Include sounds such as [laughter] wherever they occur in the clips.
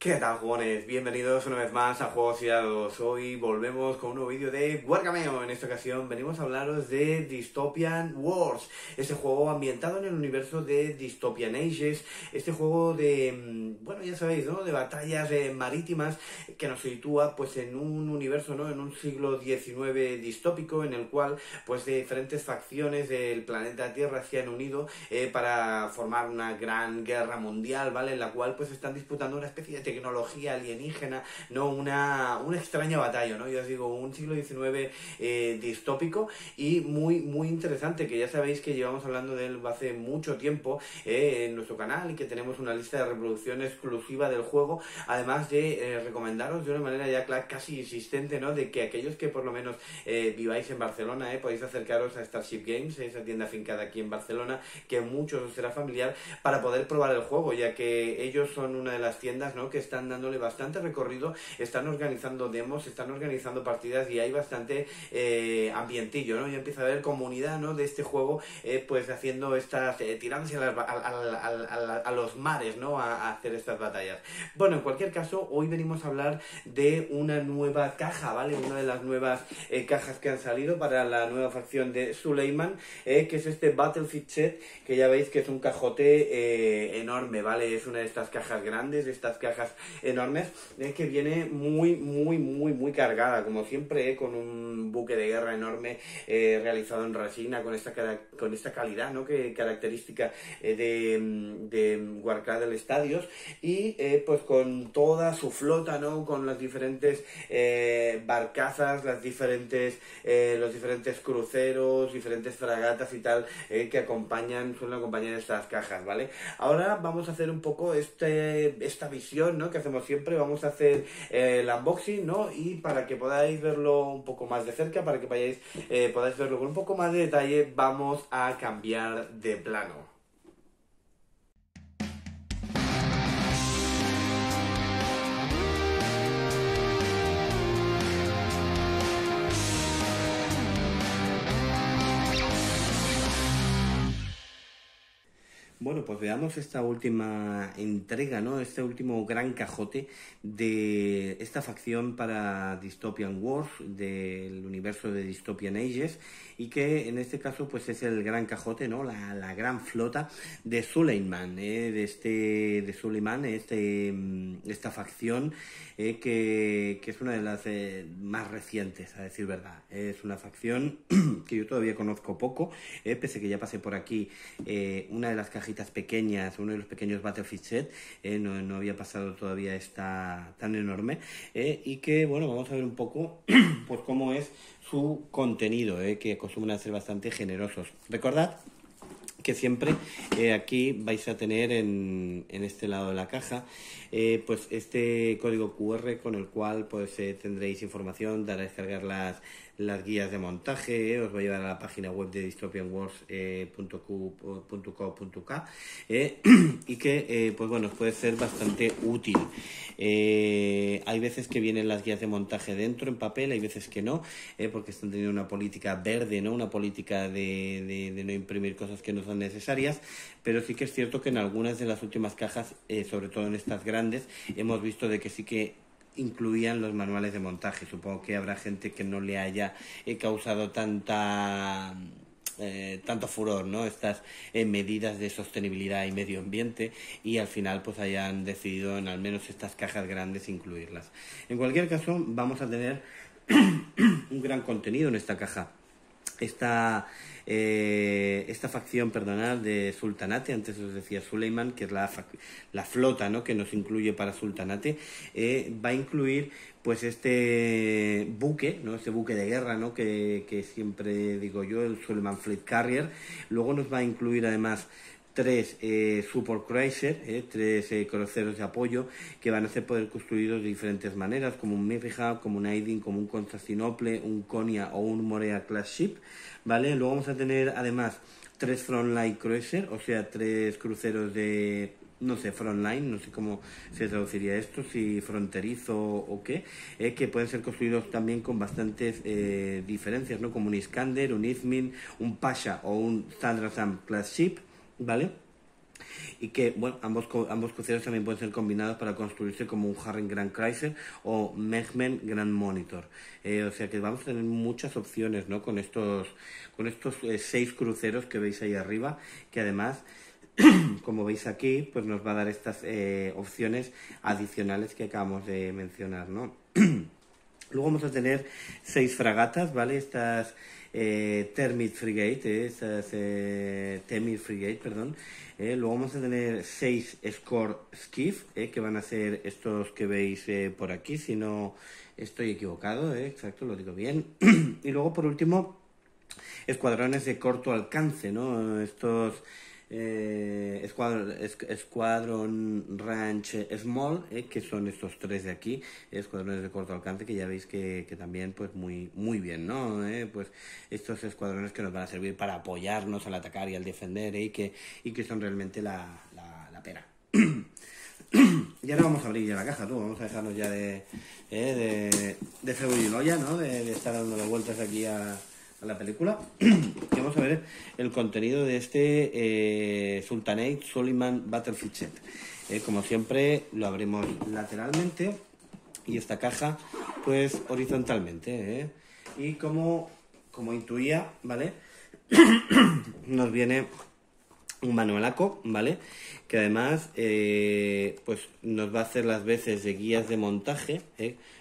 ¿Qué tal jugones? Bienvenidos una vez más a Juegos y Dados. Hoy volvemos con un nuevo vídeo de Wargameo. En esta ocasión venimos a hablaros de Dystopian Wars, este juego ambientado en el universo de Dystopian Ages, este juego de, mm, bueno ya sabéis, ¿no? De batallas eh, marítimas que nos sitúa pues en un universo, ¿no? En un siglo XIX distópico en el cual pues de diferentes facciones del planeta Tierra se han unido eh, para formar una gran guerra mundial, ¿vale? En la cual pues están disputando una especie de tecnología alienígena, ¿no? Una, una extraña batalla, ¿no? Yo os digo, un siglo XIX eh, distópico y muy, muy interesante, que ya sabéis que llevamos hablando de él hace mucho tiempo eh, en nuestro canal y que tenemos una lista de reproducción exclusiva del juego, además de eh, recomendaros de una manera ya casi insistente, ¿no? De que aquellos que por lo menos viváis en Barcelona, podéis acercaros a Starship Games, esa tienda fincada aquí en Barcelona, que muchos os será familiar, para poder probar el juego, ya que ellos son una de las tiendas, ¿no? Que están dándole bastante recorrido, están organizando demos, están organizando partidas y hay bastante eh, ambientillo, ¿no? Ya empieza a haber comunidad, ¿no? De este juego, eh, pues haciendo estas, eh, tirándose a, los mares, ¿no? A, hacer estas batallas. Bueno, en cualquier caso, hoy venimos a hablar de una nueva caja, ¿vale? Una de las nuevas cajas que han salido para la nueva facción de Suleiman, que es este Battlefield Set, que ya veis que es un cajote enorme, ¿vale? Es una de estas cajas grandes, de estas cajas enormes, es que viene muy, muy, muy, muy cargada, como siempre, eh, con un buque de guerra enorme eh, realizado en resina, con esta, con esta calidad, ¿no? Que característica eh, de, de Warcraft Estadios, y pues con toda su flota, ¿no? Con las diferentes barcazas, las diferentes, los diferentes cruceros, diferentes fragatas y tal, que acompañan, suelen acompañar estas cajas, ¿vale? Ahora vamos a hacer un poco este, esta visión, Que hacemos siempre, vamos a hacer eh, el unboxing, ¿no? Y para que podáis verlo un poco más de cerca, para que vayáis, eh, podáis verlo con un poco más de detalle, vamos a cambiar de plano. Bueno, pues veamos esta última entrega, ¿no? Este último gran cajote de esta facción para Dystopian Wars, del universo de Dystopian Ages, y que en este caso pues es el gran cajote, ¿no? La, gran flota de Suleiman, ¿eh? de este de Suleiman, este, esta facción eh, que, que, es una de las eh, más recientes, a decir verdad. Es una facción [clears throat] que yo todavía conozco poco, pese que ya pasé por aquí una de las cajitas pequeñas, uno de los pequeños Battlefield set, eh, no, había pasado todavía esta tan enorme, eh, y que, bueno, vamos a ver un poco [clears throat] pues cómo es su contenido, eh, que acostumbran a ser bastante generosos. Recordad que siempre aquí vais a tener en, en, este lado de la caja pues este código QR con el cual pues tendréis información para descargar las las guías de montaje, os va a llevar a la página web de dystopianwars.co.k eh, eh, [clears throat] y que eh, pues bueno, puede ser bastante útil. hay veces que vienen las guías de montaje dentro en papel, hay veces que no, porque están teniendo una política verde, ¿no? una política de, no imprimir cosas que no son necesarias, pero sí que es cierto que en algunas de las últimas cajas, sobre todo en estas grandes, hemos visto de que sí que incluían los manuales de montaje. Supongo que habrá gente que no le haya eh, causado tanta eh, tanto furor, ¿no? Estas eh, medidas de sostenibilidad y medio ambiente y al final pues hayan decidido en al menos estas cajas grandes incluirlas. En cualquier caso, vamos a tener [clears throat] un gran contenido en esta caja. Esta eh, esta facción, perdonad, de Sultanate, antes os decía Suleiman, que es la, la flota ¿no? que nos incluye para Sultanate, eh, va a incluir pues este buque, ¿no? este buque de guerra ¿no? que, que siempre digo yo, el Suleiman Fleet Carrier. Luego nos va a incluir además tres eh, Support Cruiser, eh, tres eh, cruceros de apoyo que van a ser poder construidos de diferentes maneras, como un Mirrihab, como un Aidin, como un Constantinople, un Konya o un Morea Class Ship, ¿vale? Luego vamos a tener además tres Frontline Cruiser, o sea, tres cruceros de no sé, frontline, no sé cómo se traduciría esto, si fronterizo o qué, eh, que pueden ser construidos también con bastantes eh, diferencias, ¿no? Como un Iskander, un Izmin, un Pasha o un Sandrasam Class Ship, ¿vale? y que bueno ambos ambos cruceros también pueden ser combinados para construirse como un Harren Grand Chrysler o Mehmen Grand Monitor. Eh, o sea que vamos a tener muchas opciones no con estos con estos eh, seis cruceros que veis ahí arriba que además [clears throat] como veis aquí pues nos va a dar estas eh, opciones adicionales que acabamos de mencionar no [clears throat] luego vamos a tener seis fragatas vale estas eh, Termit Frigate, eh, eh Frigate, perdón. Eh, luego vamos a tener seis Score Skiff, eh, que van a ser estos que veis por aquí, si no estoy equivocado, exacto, lo digo bien. [clears throat] y luego, por último, escuadrones de corto alcance, ¿no? Estos eh, Squadron, Ranch Small, eh, que son estos tres de aquí, escuadrones de corto alcance, que ya veis que, también pues muy, muy bien, ¿no? Eh, pues estos escuadrones que nos van a servir para apoyarnos al atacar y al defender y, que, y que son realmente la, la, pera. [clears throat] y ahora vamos a abrir ya la caja, tú, vamos a dejarnos ya de, de, de cebolla ¿no? De, de estar dando vueltas aquí a a la película. [clears throat] vamos a ver el contenido de este eh, Sultanate Soliman Battlefield. Eh, como siempre, lo abrimos lateralmente y esta caja, pues horizontalmente. Eh. Y como, como intuía, ¿vale? [clears throat] Nos viene un manualaco, ¿vale? Que además, pues nos va a hacer las veces de guías de montaje,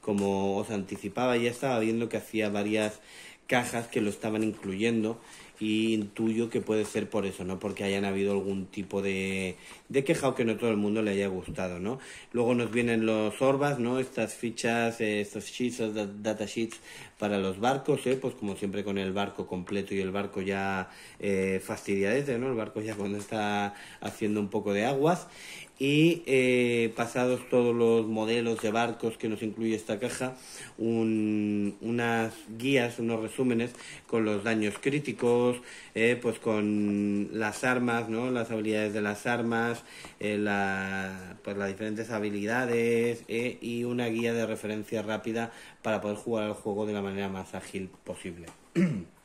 como os anticipaba, ya estaba viendo que hacía varias cajas que lo estaban incluyendo y intuyo que puede ser por eso, ¿no? Porque hayan habido algún tipo de, de queja o que no todo el mundo le haya gustado, ¿no? Luego nos vienen los orbas, ¿no? Estas fichas, eh, estos sheets, data sheets para los barcos, ¿eh? Pues como siempre con el barco completo y el barco ya eh, fastidiadete, ¿no? El barco ya cuando está haciendo un poco de aguas y eh, pasados todos los modelos de barcos que nos incluye esta caja, unas guías, unos resúmenes con los daños críticos, eh, pues con las armas, ¿no? las habilidades de las armas, eh, la, pues las diferentes habilidades y una guía de referencia rápida para poder jugar el juego de la manera más ágil posible. [clears throat]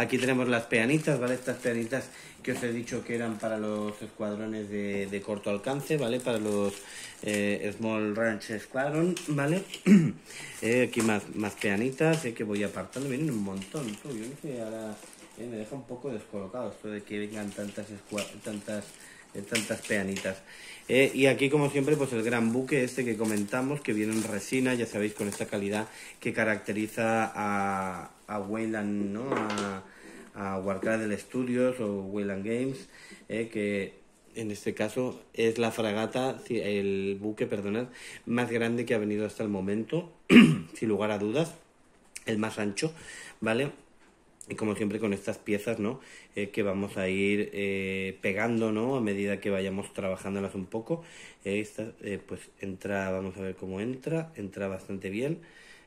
Aquí tenemos las peanitas, ¿vale? Estas peanitas que os he dicho que eran para los escuadrones de, corto alcance, ¿vale? Para los eh, Small Ranch Squadron, ¿vale? [clears throat] Eh, aquí más, más peanitas, eh, que voy apartando, vienen un montón, yo no sé, ahora me deja un poco descolocado esto de que vengan tantas, tantas, tantas peanitas. y aquí, como siempre, pues el gran buque este que comentamos, que viene en resina, ya sabéis, con esta calidad que caracteriza a, a Wayland, ¿no? A, a Warcraft Studios o Wayland Games, eh, que en este caso es la fragata, el buque, perdonad, más grande que ha venido hasta el momento, [clears throat] sin lugar a dudas, el más ancho, ¿vale? Y como siempre con estas piezas, ¿no? Eh, que vamos a ir eh, pegando, ¿no? A medida que vayamos trabajándolas un poco. esta, pues entra, vamos a ver cómo entra, entra bastante bien.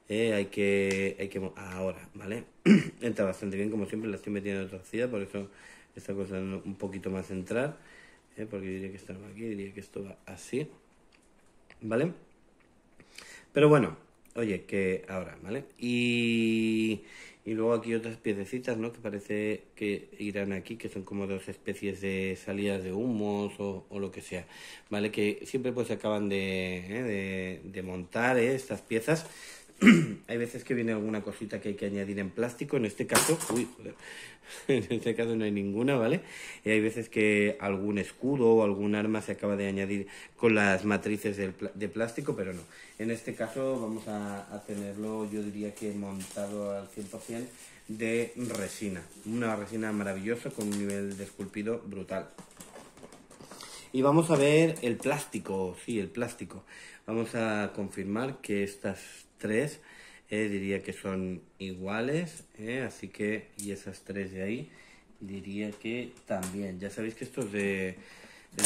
Eh, hay que, hay que, ahora, ¿vale? [clears throat] Entra bastante bien, como siempre la estoy metiendo torcida, por eso está costando un poquito más entrar, ¿eh? porque diría que está aquí, diría que esto va así, ¿vale? Pero bueno, oye, que ahora, ¿vale? Y, y luego aquí otras piececitas, ¿no? Que parece que irán aquí, que son como dos especies de salidas de humos o, o lo que sea, ¿vale? Que siempre pues acaban de, ¿eh? de, de montar estas piezas [clears throat] hay veces que viene alguna cosita que hay que añadir en plástico, en este caso, uy, [laughs] en este caso no hay ninguna, ¿vale? Y hay veces que algún escudo o algún arma se acaba de añadir con las matrices de plástico, pero no. En este caso vamos a tenerlo, yo diría que montado al 100% de resina. Una resina maravillosa con un nivel de esculpido brutal. Y vamos a ver el plástico, sí, el plástico. Vamos a confirmar que estas tres eh, diría que son iguales, eh, así que, y esas tres de ahí, diría que también. Ya sabéis que estos de,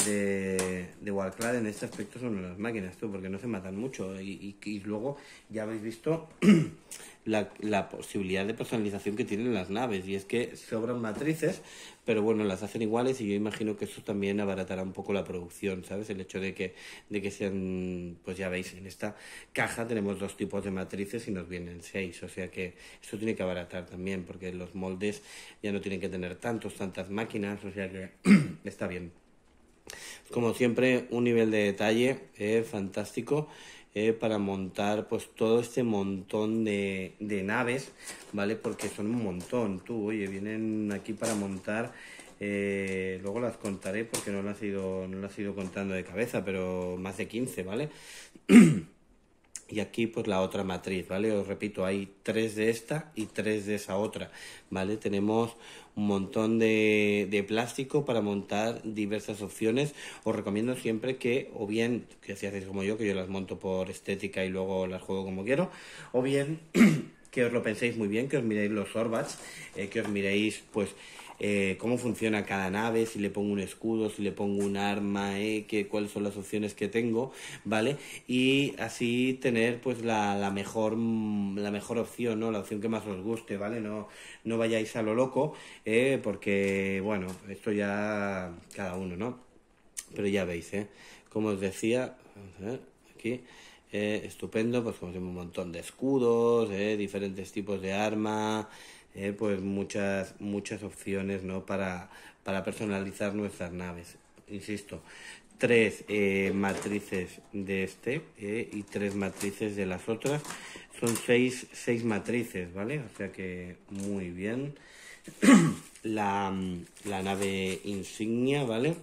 de, de Warclad en este aspecto son las máquinas, tú, porque no se matan mucho. Y, y luego ya habéis visto [clears throat] la, la, posibilidad de personalización que tienen las naves. Y es que sobran matrices pero bueno las hacen iguales y yo imagino que eso también abaratará un poco la producción sabes el hecho de que de que sean pues ya veis en esta caja tenemos dos tipos de matrices y nos vienen seis. O sea que eso tiene que abaratar también porque los moldes ya no tienen que tener tantos tantas máquinas. O sea que [clears throat] está bien Como siempre, un nivel de detalle eh, fantástico eh, para montar pues todo este montón de, naves, ¿vale? Porque son un montón, tú, oye, vienen aquí para montar... Eh, luego las contaré porque no las, he ido, no las he ido contando de cabeza, pero más de 15, ¿vale? [clears throat] y aquí pues la otra matriz, ¿vale? Os repito, hay tres de esta y tres de esa otra, ¿vale? Tenemos un montón de, de plástico para montar diversas opciones. Os recomiendo siempre que, o bien, que si hacéis como yo, que yo las monto por estética y luego las juego como quiero, o bien [clears throat] que os lo penséis muy bien, que os miréis los orbats, eh, que os miréis pues eh, cómo funciona cada nave, si le pongo un escudo, si le pongo un arma, eh, que, cuáles son las opciones que tengo, ¿vale? Y así tener pues la, mejor, la mejor opción, ¿no? La opción que más os guste, ¿vale? No, no vayáis a lo loco, eh, porque, bueno, esto ya cada uno, ¿no? Pero ya veis, ¿eh? Como os decía, aquí... Eh, estupendo, pues como un montón de escudos, diferentes tipos de arma, eh, pues muchas, muchas opciones ¿no? para, para personalizar nuestras naves. Insisto, tres eh, matrices de este eh, y tres matrices de las otras. Son seis, seis matrices, ¿vale? O sea que muy bien. [clears throat] la, la nave insignia, ¿vale?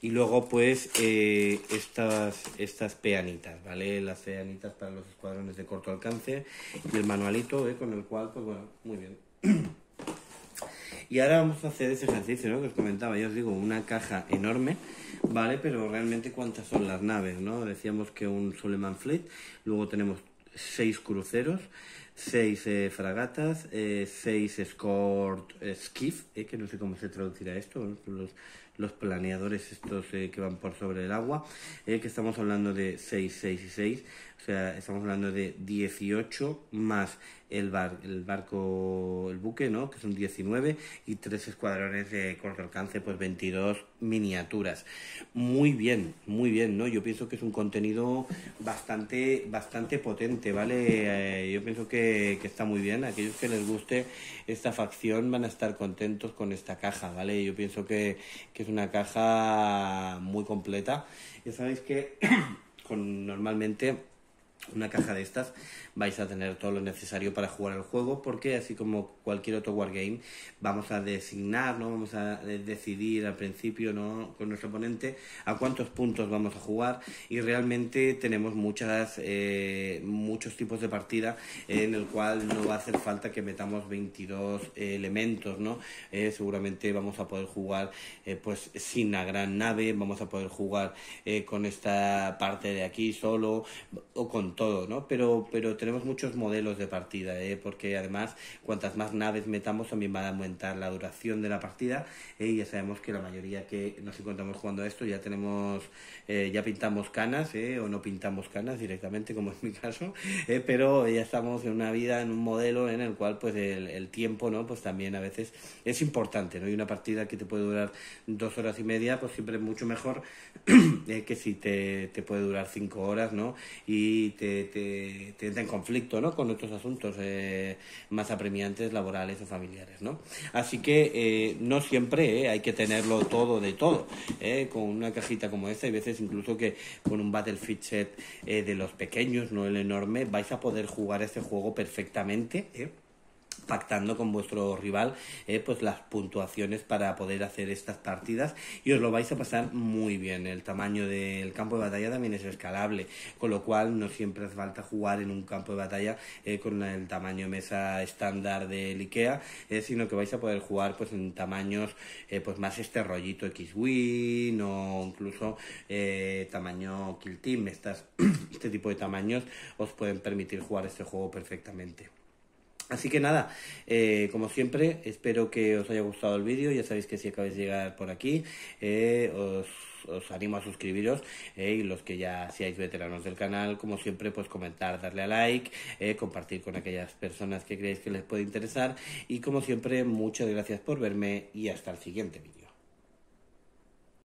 Y luego, pues, eh, estas, estas peanitas, ¿vale? Las peanitas para los escuadrones de corto alcance y el manualito, ¿eh? Con el cual, pues bueno, muy bien. Y ahora vamos a hacer ese ejercicio, ¿no? Que os comentaba, yo os digo, una caja enorme, ¿vale? Pero realmente, ¿cuántas son las naves, no? Decíamos que un Suleiman Fleet, luego tenemos seis cruceros, seis eh, fragatas, eh, seis escort eh, skiff, que no sé cómo se traducirá esto, ¿no? los, los planeadores estos eh, que van por sobre el agua, eh, que estamos hablando de 6, 6 y 6, o sea, estamos hablando de 18 más el, bar, el barco, el buque, ¿no? Que son 19 y tres escuadrones de corto alcance, pues 22 miniaturas. Muy bien, muy bien, ¿no? Yo pienso que es un contenido bastante, bastante potente, ¿vale? Eh, yo pienso que, que, está muy bien. Aquellos que les guste esta facción van a estar contentos con esta caja, ¿vale? Yo pienso que, que es una caja muy completa. Ya sabéis que [clears throat] con normalmente una caja de estas vais a tener todo lo necesario para jugar el juego porque así como cualquier otro wargame vamos a designar, ¿no? vamos a decidir al principio ¿no? con nuestro oponente a cuántos puntos vamos a jugar y realmente tenemos muchas eh, muchos tipos de partida en el cual no va a hacer falta que metamos 22 eh, elementos ¿no? Eh, seguramente vamos a poder jugar eh, pues sin la gran nave vamos a poder jugar eh, con esta parte de aquí solo o con todo ¿no? pero, pero tenemos muchos modelos de partida, ¿eh? porque además cuantas más naves metamos también va a aumentar la duración de la partida ¿eh? y ya sabemos que la mayoría que nos encontramos jugando a esto ya tenemos, eh, ya pintamos canas ¿eh? o no pintamos canas directamente como es mi caso, ¿eh? pero ya estamos en una vida, en un modelo en el cual pues el, el tiempo no pues también a veces es importante, ¿no? y una partida que te puede durar dos horas y media pues siempre es mucho mejor [clears throat] eh, que si te, te puede durar cinco horas ¿no? y te, te, te entra en conflicto ¿no? con otros asuntos eh, más apremiantes laborales o familiares. ¿no? Así que eh, no siempre eh, hay que tenerlo todo de todo. Con una cajita como esta, hay veces incluso que con un Battlefield set de los pequeños, no el enorme, vais a poder jugar este juego perfectamente. ¿Eh? pactando con vuestro rival eh, pues las puntuaciones para poder hacer estas partidas. Y os lo vais a pasar muy bien. El tamaño del campo de batalla también es escalable con lo cual no siempre hace falta jugar en un campo de batalla eh, con el tamaño mesa estándar del Ikea eh, sino que vais a poder jugar pues en tamaños pues más este rollito X-Wing o incluso tamaño Kill Team. Estas, [clears throat] este tipo de tamaños os pueden permitir jugar este juego perfectamente Así que nada, eh, como siempre, espero que os haya gustado el vídeo. Ya sabéis que si acabáis de llegar por aquí, eh, os, animo a suscribiros. Eh, y los que ya seáis veteranos del canal, como siempre, pues comentar, darle a like, compartir con aquellas personas que creéis que les puede interesar. Y como siempre, muchas gracias por verme y hasta el siguiente vídeo.